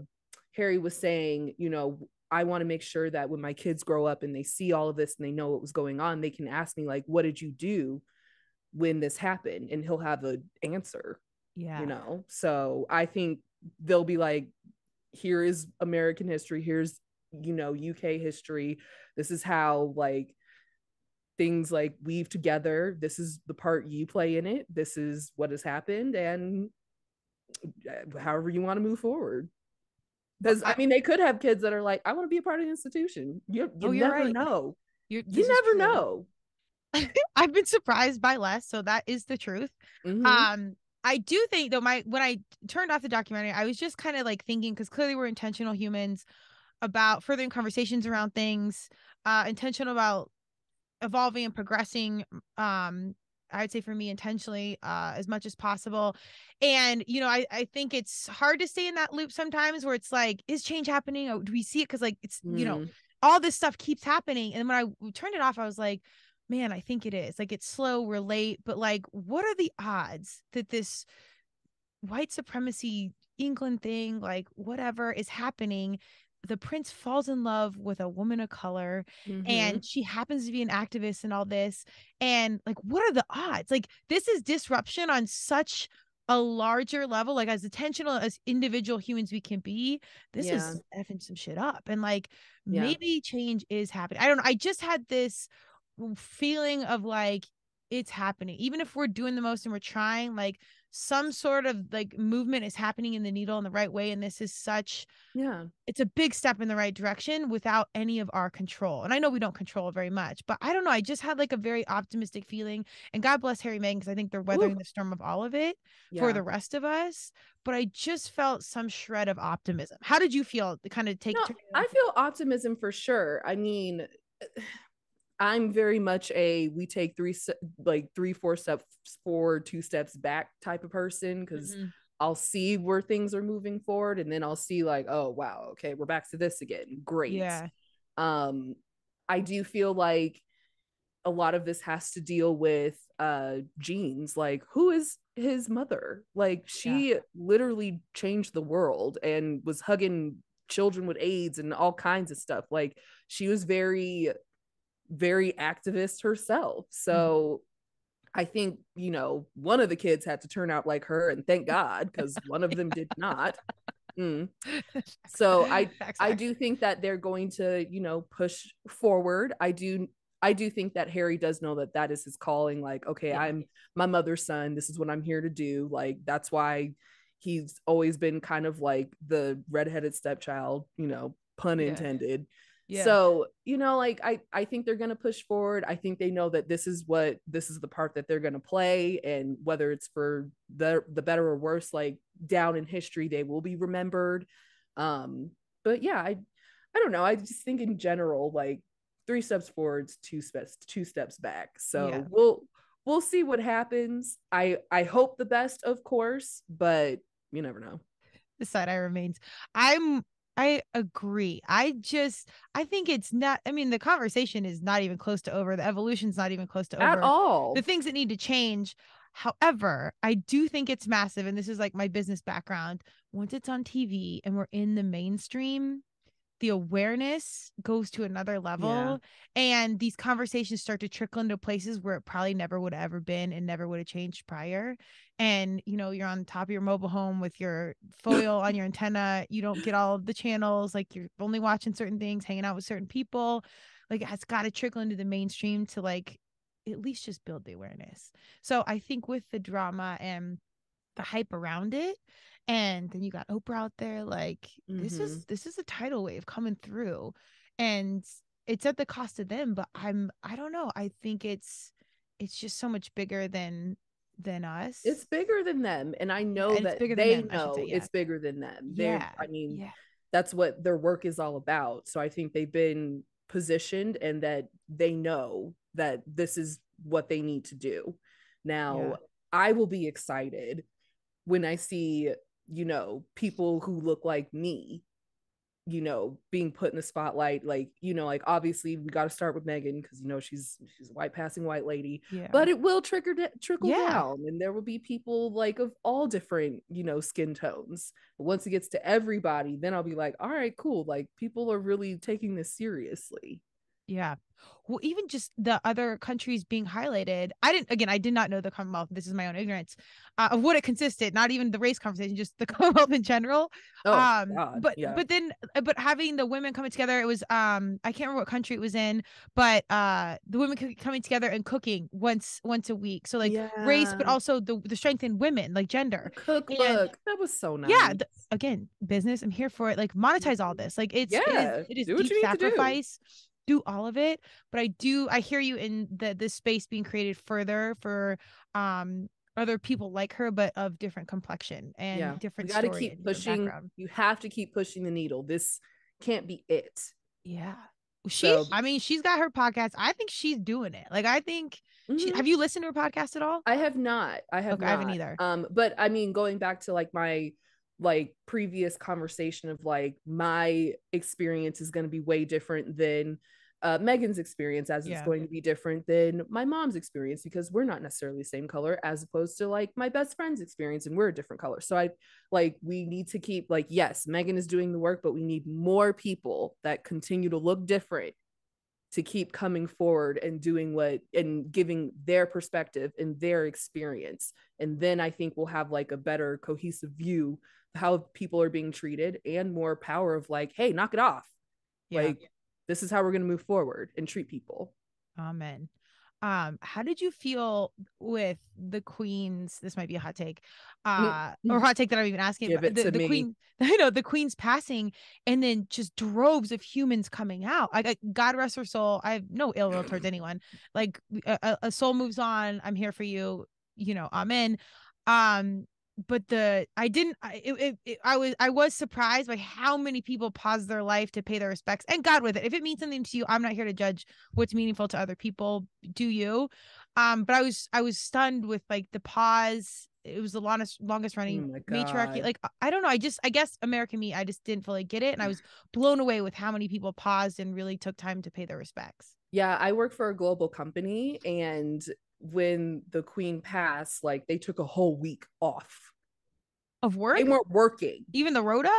harry was saying you know I want to make sure that when my kids grow up and they see all of this and they know what was going on, they can ask me like, "What did you do when this happened?" And he'll have an answer. Yeah, you know. So I think they'll be like, "Here is American history. Here's you know UK history. This is how like." things like weave together this is the part you play in it this is what has happened and uh, however you want to move forward because I mean, they could have kids that are like, I want to be a part of the institution. You, you oh, never right. know. You're, you never know. I've been surprised by less, so that is the truth. Mm-hmm. Um, I do think though, my when I turned off the documentary, I was just kind of like thinking because clearly we're intentional humans about furthering conversations around things, uh, intentional about evolving and progressing um I would say for me intentionally uh, as much as possible. And, you know, I, I think it's hard to stay in that loop sometimes where it's like, is change happening? Or do we see it? Cause like it's, mm. you know, mm. all this stuff keeps happening. And when I turned it off, I was like, man, I think it is. Like it's slow, we're late, but like, what are the odds that this white supremacy England thing, like whatever is happening the prince falls in love with a woman of color mm-hmm. and she happens to be an activist and all this and like what are the odds like this is disruption on such a larger level like as attentional as individual humans we can be this yeah. is effing some shit up and like yeah. maybe change is happening i don't know i just had this feeling of like it's happening even if we're doing the most and we're trying like some sort of like movement is happening in the needle in the right way and this is such yeah it's a big step in the right direction without any of our control and i know we don't control very much but i don't know i just had like a very optimistic feeling and god bless harry meghan because i think they're weathering Ooh. the storm of all of it yeah. for the rest of us but i just felt some shred of optimism how did you feel to kind of take no, i feel optimism for sure i mean I'm very much a we take three like three four steps forward, two steps back type of person because mm-hmm. I'll see where things are moving forward and then I'll see like oh wow okay we're back to this again. Great. Yeah. Um I do feel like a lot of this has to deal with uh genes like who is his mother? Like she yeah. literally changed the world and was hugging children with AIDS and all kinds of stuff. Like she was very very activist herself. Mm-hmm. So mm-hmm. I think, you know, one of the kids had to turn out like her and thank God because one of them did not. Mm. So I I do think that they're going to, you know, push forward. I do I do think that Harry does know that that is his calling like okay, yeah. I'm my mother's son. This is what I'm here to do. Like that's why he's always been kind of like the redheaded stepchild, you know, pun intended. Yeah. So, you know, like I I think they're going to push forward. I think they know that this is what this is the part that they're going to play and whether it's for the the better or worse like down in history they will be remembered. Um but yeah, I I don't know. I just think in general like three steps forwards, two steps two steps back. So, yeah. we'll we'll see what happens. I I hope the best, of course, but you never know. The side eye remains. I'm I agree. I just I think it's not I mean the conversation is not even close to over. The evolution's not even close to over. At all. The things that need to change. However, I do think it's massive and this is like my business background. Once it's on TV and we're in the mainstream, the awareness goes to another level yeah. and these conversations start to trickle into places where it probably never would have ever been and never would have changed prior. And you know you're on top of your mobile home with your foil on your antenna you don't get all of the channels like you're only watching certain things hanging out with certain people. Like it's got to trickle into the mainstream to like at least just build the awareness. So i think with the drama and the hype around it and then you got Oprah out there like mm-hmm. this is mm-hmm. this is a tidal wave coming through and it's at the cost of them but I'm I don't know I think it's it's just so much bigger than than us it's bigger than them and I know that they them, know say, yeah. it's bigger than them they're yeah. I mean yeah. that's what their work is all about so I think they've been positioned and that they know that this is what they need to do now I will be excited when I see you know, people who look like me, you know, being put in the spotlight. Like, you know, like obviously we got to start with Meghan because you know she's she's a white passing white lady. Yeah. But it will trigger trickle yeah. down, and there will be people like of all different, you know, skin tones. But once it gets to everybody, then I'll be like, all right, cool. Like people are really taking this seriously. Yeah. Well even just the other countries being highlighted i didn't again i did not know the commonwealth. This is my own ignorance uh, of what it consisted not even the race conversation just the commonwealth in general. Oh, um God, but yeah. but then uh, but having the women coming together it was um i can't remember what country it was in but uh the women coming together and cooking once once a week. So like yeah. race but also the the strength in women like gender. Cookbook. And, that was so nice. yeah again business i'm here for it like monetize all this. Like it's yeah, it is, it is deep sacrifice do all of it but i do i hear you in the the space being created further for um other people like her but of different complexion and yeah. different you got to keep pushing you have to keep pushing the needle. This can't be it. Yeah. She so, i mean she's got her podcast. I think she's doing it. Like i think mm-hmm. she, have you listened to her podcast at all? I have not. I have okay, not. i haven't either. Um but i mean going back to like my like previous conversation of like my experience is going to be way different than uh, Meghan's experience as yeah. it's going to be different than my mom's experience because we're not necessarily the same color as opposed to like my best friend's experience and we're a different color. So I like we need to keep like yes, Meghan is doing the work, but we need more people that continue to look different to keep coming forward and doing what and giving their perspective and their experience. And then I think we'll have like a better cohesive view of how people are being treated and more power of like, hey, knock it off. Yeah. Like this is how we're going to move forward and treat people amen um how did you feel with the queen's this might be a hot take uh or hot take that i'm even asking Give it the, the queen you know the queen's passing and then just droves of humans coming out. Like god rest her soul i have no ill will towards anyone. Like a, a soul moves on i'm here for you you know amen. Um but the I didn't I it, it, I was I was surprised by how many people pause their life to pay their respects and God with it. If it means something to you, I'm not here to judge what's meaningful to other people. Do you? Um, but I was I was stunned with like the pause. It was the longest longest running oh matriarchy. Like I don't know. I just I guess American Me. I just didn't fully get it, and I was blown away with how many people paused and really took time to pay their respects. Yeah, I work for a global company, and when the queen passed, like they took a whole week off of work. They weren't working. Even the rota.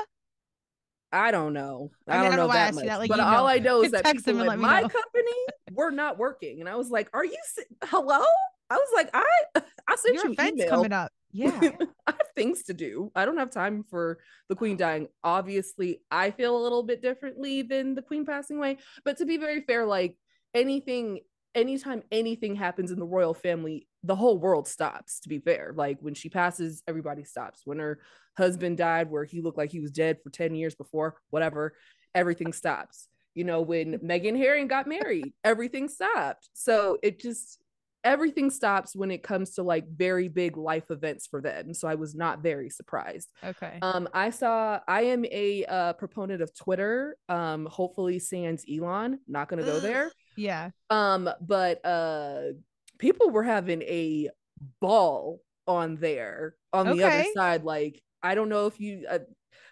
I don't know. I, mean, I don't, know, that much. That. Like, but all know. I know is that people in my know. company were not working, and I was like, "Are you? Hello?" I was like, "I, I sent Your you events email. coming up. Yeah, I have things to do. I don't have time for the queen dying. Obviously, I feel a little bit differently than the queen passing away. But to be very fair, like anything anytime anything happens in the royal family, the whole world stops, to be fair. Like when she passes, everybody stops. When her husband died, where he looked like he was dead for 10 years before, whatever, everything stops. you know, when Meghan and Harry got married, everything stopped. So it just everything stops when it comes to like very big life events for them. So I was not very surprised. Okay. Um, I saw I am a uh, proponent of Twitter. Um, hopefully sans Elon. Not gonna go there. Yeah. Um, but uh people were having a ball on there on the other side. Like, I don't know if you uh,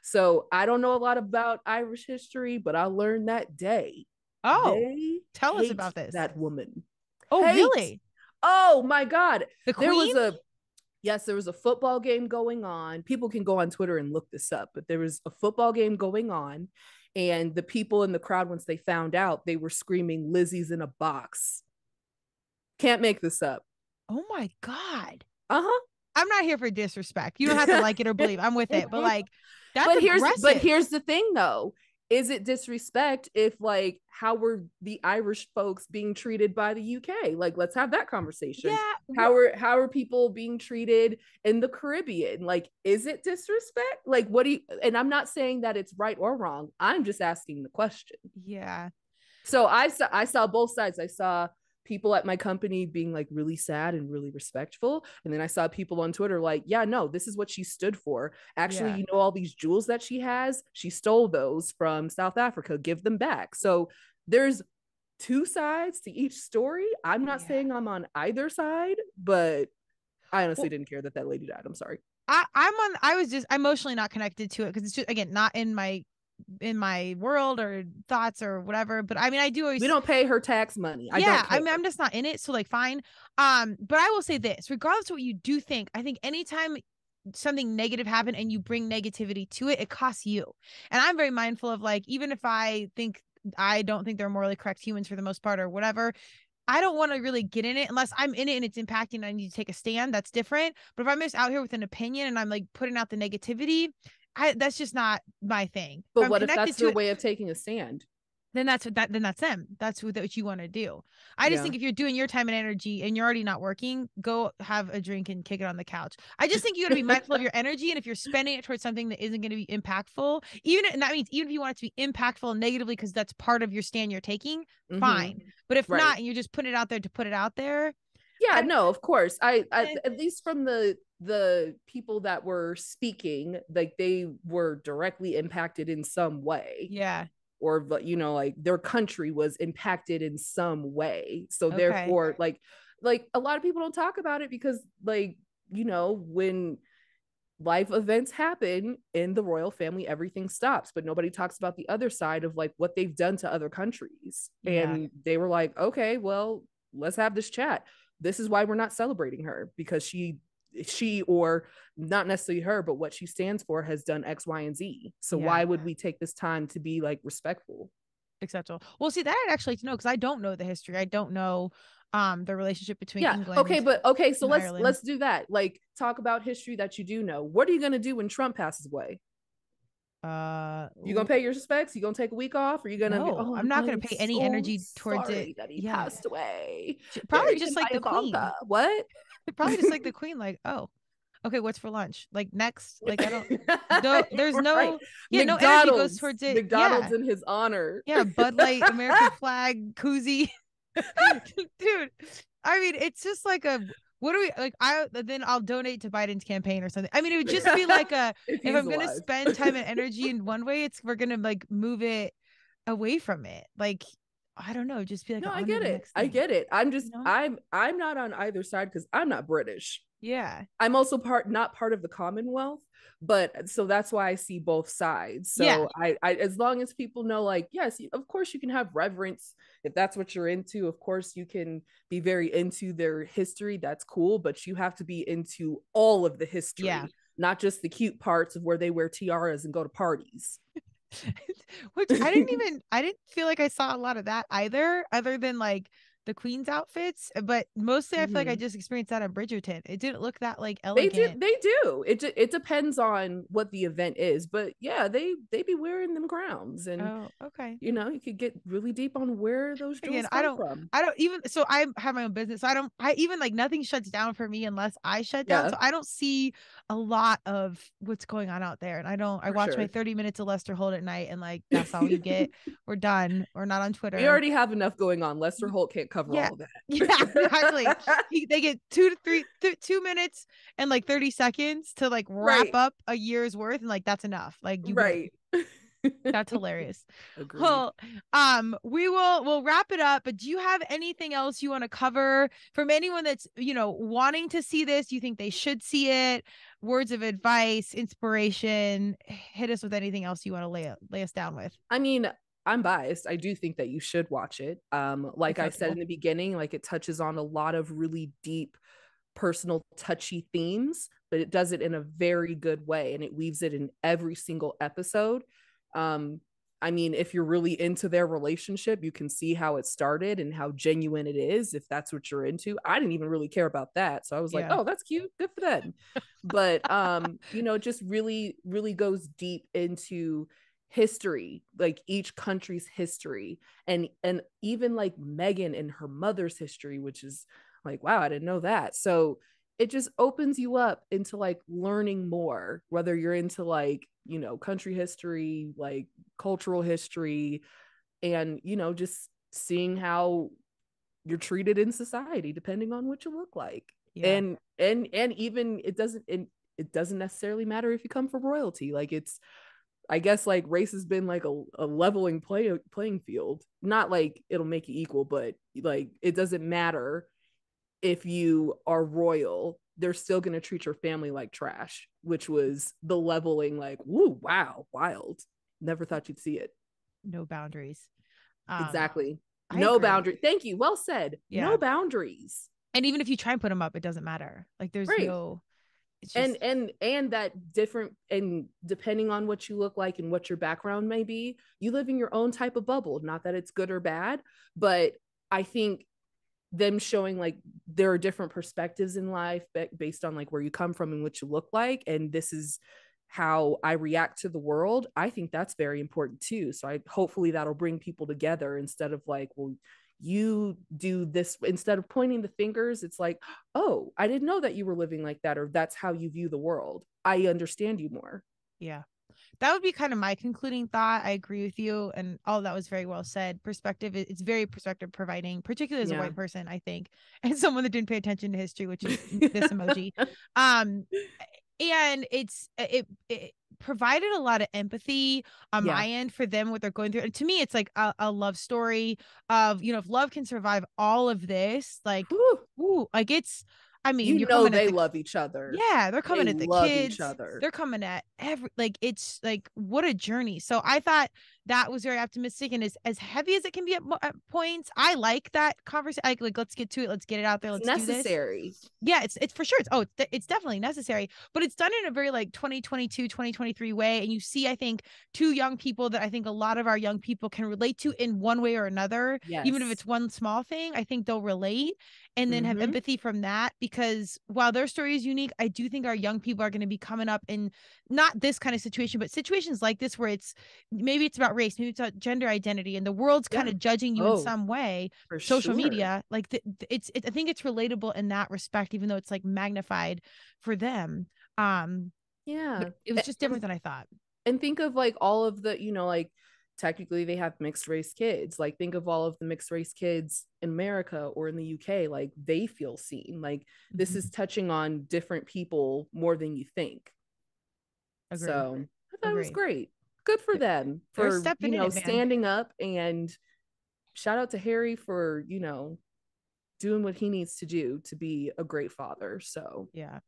so I don't know a lot about Irish history, but I learned that day. Oh, They tell us about this. That woman. oh, hate really? Oh my god. The There was queen? a yes, there was a football game going on. People can go on Twitter and look this up, but there was a football game going on. And the people in the crowd, once they found out, they were screaming, Lizzie's in a box. Can't make this up. oh my god. Uh-huh. I'm not here for disrespect. You don't have to like it or believe. I'm with it, but like that's but here's aggressive. but here's the thing though. Is it disrespect if like how were the Irish folks being treated by the UK? Like let's have that conversation. yeah. How are how are people being treated in the Caribbean? Like is it disrespect? Like what do you and I'm not saying that it's right or wrong. I'm just asking the question. Yeah. So I saw I saw both sides. I saw people at my company being like really sad and really respectful and then i saw people on twitter like yeah no this is what she stood for. Actually Yeah. you know all these jewels that she has she stole those from south africa. Give them back. So there's two sides to each story. I'm not Yeah. saying i'm on either side but i honestly Well- didn't care that that lady died. I'm sorry. I, I'm on I was just emotionally not connected to it because it's just again not in my in my world or thoughts or whatever. But I mean I do always we don't pay her tax money i yeah, I mean. I'm just not in it, so like, fine. Um, but I will say this: regardless of what you do think, I think anytime something negative happened and you bring negativity to it, it costs you. And I'm very mindful of like, even if I think I don't think they're morally correct humans for the most part or whatever. I don't want to really get in it unless I'm in it and it's impacting and I need to take a stand. That's different. But if I'm just out here with an opinion and I'm like putting out the negativity, I that's just not my thing. If but I'm what if connected that's your way of taking a stand then that's what that then that's them. That's what, what you want to do. I just Yeah. think if you're doing your time and energy and you're already not working, go have a drink and kick it on the couch. I just think you got to be mindful of your energy and if you're spending it towards something that isn't going to be impactful, even and that means even if you want it to be impactful negatively because that's part of your stand you're taking, Mhm. fine. But if Right. not, and you're just putting it out there to put it out there, yeah I- no of course i, I at least from the the people that were speaking like they were directly impacted in some way. Yeah, or but, you know like their country was impacted in some way. So Okay. therefore like like a lot of people don't talk about it because like you know when life events happen in the royal family everything stops but nobody talks about the other side of like what they've done to other countries. Yeah. and they were like okay well let's have this chat. This is why we're not celebrating her because she she or not necessarily her but what she stands for has done x y and z so Yeah. why would we take this time to be like respectful acceptable. Well, see, that I'd actually like to know because I don't know the history. I don't know um the relationship between yeah England. okay but okay so let's Ireland. let's do that like talk about history that you do know what are you going to do when trump passes away uh you gonna pay your respects you gonna take a week off or you gonna be, No, oh I'm not gonna I'm pay any energy towards it." that he Yeah. passed away probably just like the queen. What Probably just like the queen, like, oh, okay, what's for lunch? Like next, like I don't no, there's no Right. yeah, no energy goes McDonald's- towards it. McDonald's yeah. in his honor yeah, Bud Light, American flag, koozie. Dude, I mean, it's just like a what do we like? I then I'll donate to Biden's campaign or something. I mean, it would just be like a if, if I'm gonna spend time and energy in one way, it's we're gonna like move it away from it. Like I don't know, just be like no i get it i get it i'm just know? i'm i'm not on either side because i'm not british Yeah, I'm also part not part of the Commonwealth, but so that's why I see both sides. So Yeah. I, I as long as people know, like, yes, of course you can have reverence if that's what you're into. Of course you can be very into their history. That's cool, but you have to be into all of the history, Yeah. not just the cute parts of where they wear tiaras and go to parties. which I didn't even I didn't feel like I saw a lot of that either, other than like the queen's outfits, but mostly I feel like I Mhm. just experienced that at Bridgerton. It didn't look that like elegant. They do. They do. It it depends on what the event is, but yeah, they they be wearing them crowns, and oh, okay. you know you could get really deep on where those jewels Again, come I don't- from. I don't even so I have my own business. So I don't I even like nothing shuts down for me unless I shut down. Yeah. So I don't see a lot of what's going on out there. And I don't I For watch my 30 minutes of Lester Holt at night and like that's all you get. We're done. We're not on Twitter. We already have enough going on. Lester Holt can't cover Yeah. all of that. yeah, exactly. He- they get two to three th- two minutes and like 30 seconds to like wrap Right. up a year's worth and like that's enough. Like you right. That's hilarious. Agreed. Well, um, we will we'll wrap it up. But do you have anything else you want to cover from anyone that's you know wanting to see this? You think they should see it? Words of advice, inspiration. Hit us with anything else you want to lay lay us down with. I mean, I'm biased. I do think that you should watch it. Um, like I said in the beginning, like it touches on a lot of really deep, personal, touchy themes, but it does it in a very good way, and it weaves it in every single episode. Um, I mean, if you're really into their relationship, you can see how it started and how genuine it is. If that's what you're into, I didn't even really care about that, so I was like, Yeah. "Oh, that's cute, good for them." but um, you know, it just really, really goes deep into history like each country's history and and even like meghan and her mother's history which is like wow i didn't know that so it just opens you up into like learning more whether you're into like you know country history like cultural history and you know just seeing how you're treated in society depending on what you look like Yeah. and and and even it doesn't it, it doesn't necessarily matter if you come from royalty like it's i guess like race has been like a, a leveling play playing field not like it'll make you equal but like it doesn't matter if you are royal they're still going to treat your family like trash which was the leveling like woo wow wild never thought you'd see it no boundaries. Um, exactly I no agree. boundary thank you well said Yeah. no boundaries And even if you try and put them up, it doesn't matter. Like there's Right. no. It's and and and that different and depending on what you look like and what your background may be you live in your own type of bubble. Not that it's good or bad but i think them showing like there are different perspectives in life based on like where you come from and what you look like and this is how i react to the world i think that's very important too. So i hopefully that'll bring people together instead of like well you do this instead of pointing the fingers it's like oh i didn't know that you were living like that or that's how you view the world i understand you more yeah. That would be kind of my concluding thought. I agree with you, and all that was very well said. Perspective, it's very perspective providing, particularly as a white person, I think, and someone that didn't pay attention to history, which is this emoji. um and it's uh, it, it provided a lot of empathy on Yeah. my end for them what they're going through and to me it's like a, a love story of you know if love can survive all of this like Whew. ooh like it's i mean you know they the- love each other. Yeah they're coming They at the love kids. each other. They're coming at every like it's like what a journey. So i thought that was very optimistic and as, as heavy as it can be at, at points i like that conversation like, like let's get to it let's get it out there let's it's do this. necessary. Yeah it's it's for sure it's oh it's, it's definitely necessary but it's done in a very like 2022 2023 way and you see i think two young people that i think a lot of our young people can relate to in one way or another even if it's one small thing i think they'll relate and then have Mhm. empathy from that because while their story is unique i do think our young people are going to be coming up in not this kind of situation but situations like this where it's maybe it's about race maybe it's about gender identity and the world's kind of judging you Oh, in some way for social sure. media like th- th- it's it, i think it's relatable in that respect even though it's like magnified for them um yeah it was just different than i thought and think of like all of the you know like technically they have mixed race kids. Like think of all of the mixed race kids in america or in the uk like they feel seen. Like this Mhm. is touching on different people more than you think. Agreed. so i thought it was great. Good for them for you know it, standing up and shout out to harry for you know doing what he needs to do to be a great father. So yeah.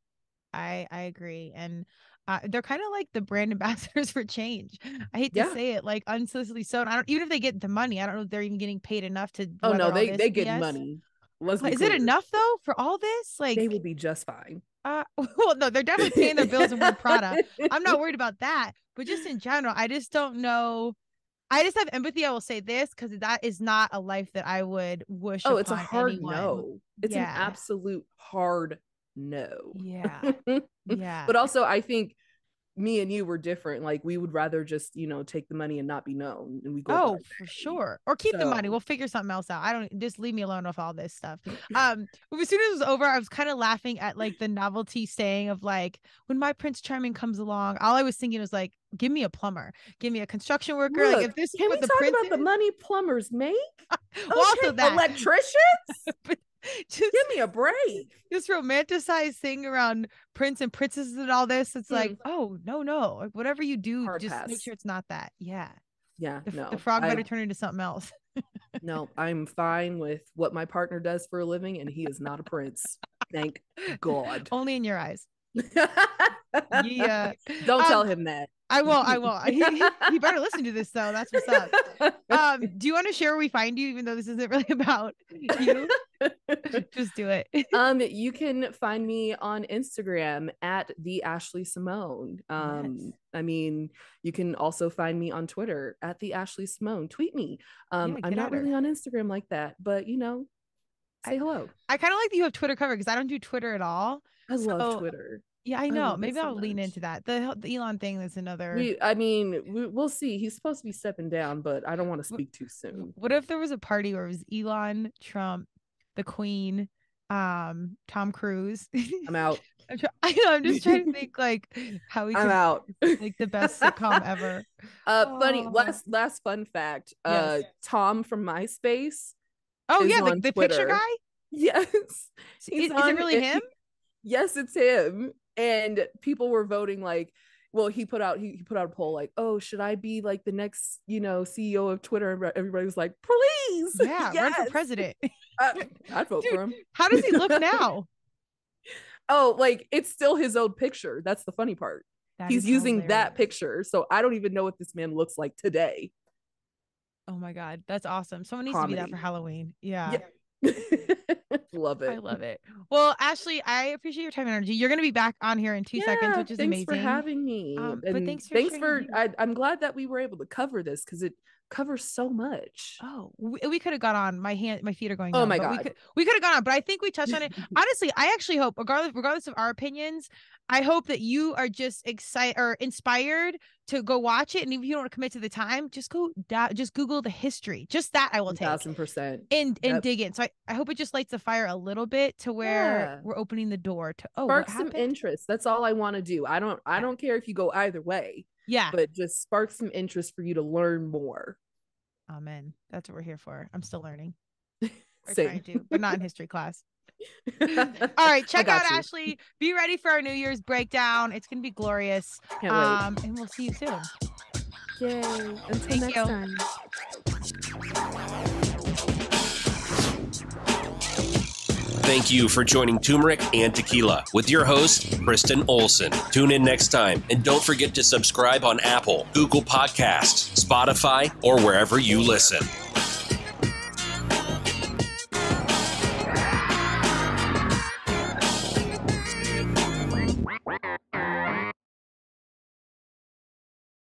I i agree. And uh, they're kind of like the brand ambassadors for change i hate to Yeah. say it like unsolicitedly so i don't even if they get the money i don't know if they're even getting paid enough to oh no they they get BS. money Let's is it enough though for all this like they will be just fine uh well no they're definitely paying their bills and wear prada I'm not worried about that, but just in general, I just don't know. I just have empathy. I will say this because that is not a life that I would wish. Oh, it's a hard anyone. no. It's yeah. an absolute hard no. Yeah. yeah. But also, I think me and you were different. Like we would rather just, you know, take the money and not be known. And we go. Oh, for sure. Or keep so. the money. We'll figure something else out. I don't just leave me alone with all this stuff. Um, as soon as it was over, I was kind of laughing at like the novelty saying of like when my Prince Charming comes along, all I was thinking was like, give me a plumber, give me a construction worker. Look, like if this can we the talk about is... the money plumbers make? well, also that electricians. but just give me a break. This romanticized thing around prince and princesses and all this. It's mm. like, oh no, no. Whatever you do, Hard just pass. make sure it's not that. Yeah. Yeah. The, no. the frog better turn into something else. no, I'm fine with what my partner does for a living, and he is not a prince. Thank God. Only in your eyes. yeah. Don't um, tell him that. I will. I will. He, he, better listen to this though. That's what's up. Um, do you want to share where we find you, even though this isn't really about you? Just do it. um, you can find me on Instagram at the Ashley Simone. Um, yes. I mean, you can also find me on Twitter at the Ashley Simone. Tweet me. Um, yeah, I'm not really on Instagram like that, but you know, say hello. I, I kind of like that you have Twitter covered because I don't do Twitter at all. I so, love Twitter. Yeah, I know. I Maybe I'll so lean into that. The the Elon thing is another. We, I mean, we, will see. He's supposed to be stepping down, but I don't want to speak too soon. What if there was a party where it was Elon, Trump, the Queen, um, Tom Cruise? I'm out. I'm try- I know. I'm just trying to think like how we. I'm out. Like the best sitcom ever. Uh, oh. funny. Last last fun fact. Uh, yes. Tom from MySpace. Oh yeah, the, the picture guy. Yes. Is, is it really him? Yes, it's him and people were voting like well he put out he, he put out a poll like oh should i be like the next you know ceo of twitter and everybody was like please yeah yes. run for president uh, i'd vote Dude, for him how does he look now oh like it's still his old picture that's the funny part that he's using hilarious. that picture so i don't even know what this man looks like today oh my god that's awesome someone needs Comedy. to be that for halloween yeah. yeah. love it. I love it. Well, Ashley, I appreciate your time and energy. You're going to be back on here in two yeah, seconds, which is thanks amazing. Thanks for having me. Um, but thanks for thanks for. I, am glad that we were able to cover this because it covers so much. Oh, we, we could have got on. My hand, my feet are going. Oh down, my god, we could we could have gone on, but I think we touched on it. Honestly, I actually hope, regardless regardless of our opinions, I hope that you are just excited or inspired to go watch it. And if you don't want to commit to the time, just go just Google the history. Just that I will take. Thousand percent. And and yep. dig in. So I, I hope it just lights the fire a little bit to where yeah. we're opening the door to oh spark some interest. That's all I want to do. I don't I don't care if you go either way. Yeah. But just spark some interest for you to learn more. Amen. That's what we're here for. I'm still learning. We're Same. trying to, but not in history class. All right, check out you. Ashley. Be ready for our New Year's breakdown. It's gonna be glorious. Can't um, wait. and we'll see you soon. Yay! Until Thank next you. time. Thank you for joining Turmeric and Tequila with your host, Kristen Olson. Tune in next time and don't forget to subscribe on Apple, Google Podcasts, Spotify, or wherever you listen.